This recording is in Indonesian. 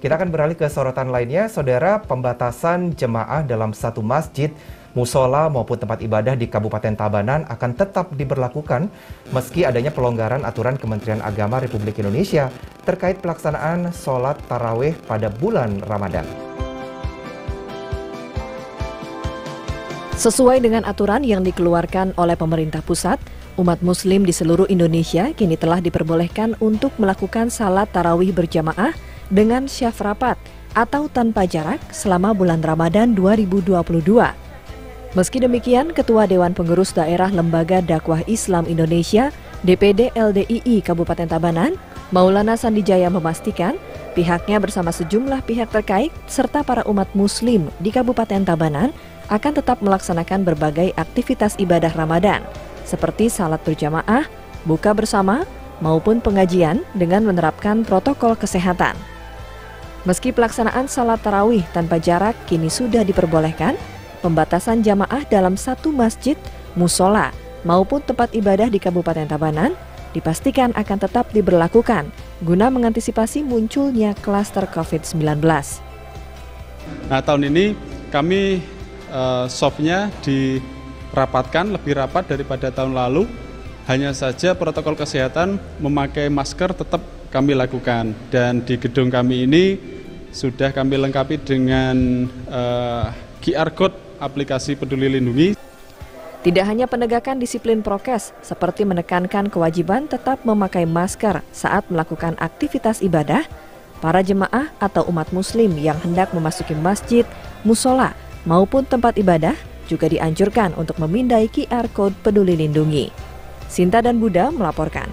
Kita akan beralih ke sorotan lainnya, saudara pembatasan jemaah dalam satu masjid, musola maupun tempat ibadah di Kabupaten Tabanan akan tetap diberlakukan meski adanya pelonggaran aturan Kementerian Agama Republik Indonesia terkait pelaksanaan sholat tarawih pada bulan Ramadan. Sesuai dengan aturan yang dikeluarkan oleh pemerintah pusat, umat muslim di seluruh Indonesia kini telah diperbolehkan untuk melakukan salat tarawih berjamaah dengan syaf rapat atau tanpa jarak selama bulan Ramadan 2022. Meski demikian, Ketua Dewan Pengurus Daerah Lembaga Dakwah Islam Indonesia DPD LDII Kabupaten Tabanan, Maulana Sandijaya memastikan pihaknya bersama sejumlah pihak terkait serta para umat muslim di Kabupaten Tabanan akan tetap melaksanakan berbagai aktivitas ibadah Ramadan seperti salat berjamaah, buka bersama, maupun pengajian dengan menerapkan protokol kesehatan. Meski pelaksanaan salat tarawih tanpa jarak kini sudah diperbolehkan, pembatasan jamaah dalam satu masjid, musola, maupun tempat ibadah di Kabupaten Tabanan dipastikan akan tetap diberlakukan guna mengantisipasi munculnya klaster COVID-19. Nah, tahun ini kami uh, softnya dirapatkan lebih rapat daripada tahun lalu. Hanya saja protokol kesehatan memakai masker tetap kami lakukan dan di gedung kami ini sudah kami lengkapi dengan uh, eh, QR code aplikasi Peduli Lindungi. Tidak hanya penegakan disiplin prokes, seperti menekankan kewajiban tetap memakai masker saat melakukan aktivitas ibadah, para jemaah atau umat muslim yang hendak memasuki masjid, musola, maupun tempat ibadah juga dianjurkan untuk memindai QR Code Peduli Lindungi. Sinta dan Buddha melaporkan.